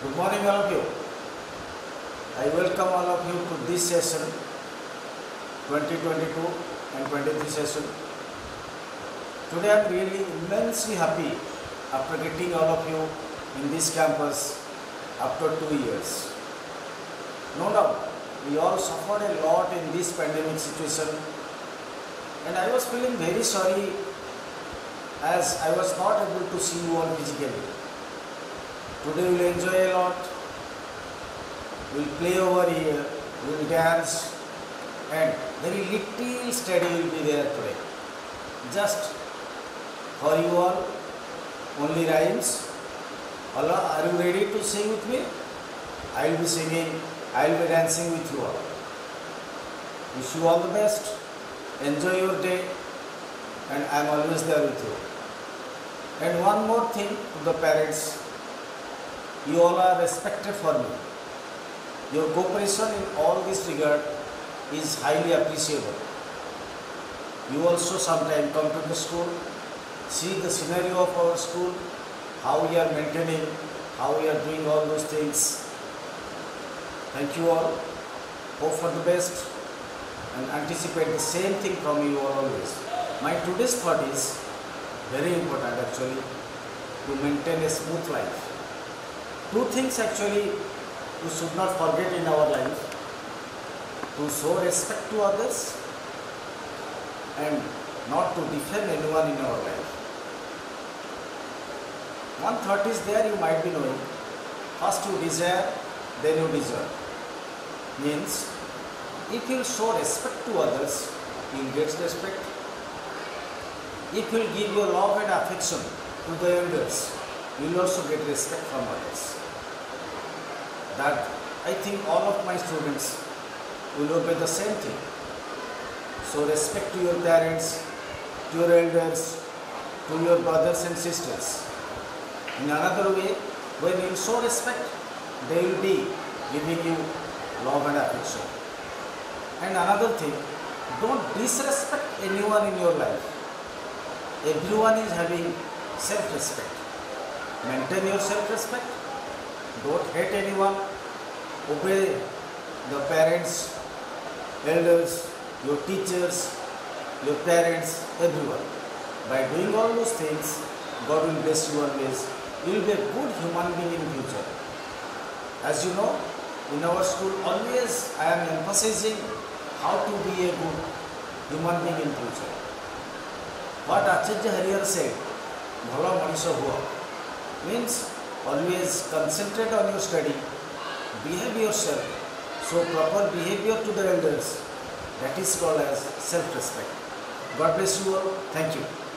Good morning, all of you. I welcome all of you to this session, 2022 and 23 session. Today I am really immensely happy after getting all of you in this campus after two years. No doubt, we all suffered a lot in this pandemic situation, and I was feeling very sorry as I was not able to see you all physically. Today we'll enjoy a lot, we'll play over here, we'll dance, and very little study will be there today. Just for you all, only rhymes. Allah, are you ready to sing with me? I will be singing, I will be dancing with you all. Wish you all the best, enjoy your day, and I am always there with you. And one more thing to the parents, you all are respected for me. Your cooperation in all this regard is highly appreciable. You also sometimes come to the school, see the scenario of our school, how we are maintaining, how we are doing all those things. Thank you all. Hope for the best and anticipate the same thing from you all always. My today's thought is very important actually to maintain a smooth life. Two things actually we should not forget in our life to show respect to others and not to defame anyone in our life. One thought is there you might be knowing. First you desire, then you deserve. Means if you show respect to others, you get respect. If you give your love and affection to the elders, you will also get respect from others. That I think all of my students will obey the same thing. So respect to your parents, to your elders, to your brothers and sisters. In another way, when you show respect, they will be giving you love and affection. And another thing, don't disrespect anyone in your life. Everyone is having self-respect maintain your self-respect, don't hate anyone, obey the parents, elders, your teachers, your parents, everyone. By doing all those things, God will bless you always. You will be a good human being in future. As you know, in our school always I am emphasizing how to be a good human being in future. What Acharya Hariyar said, ভালো মানুষ হুয়া means always concentrate on your study, behave yourself, show proper behavior to the elders. That is called as self-respect. God bless you all. Thank you.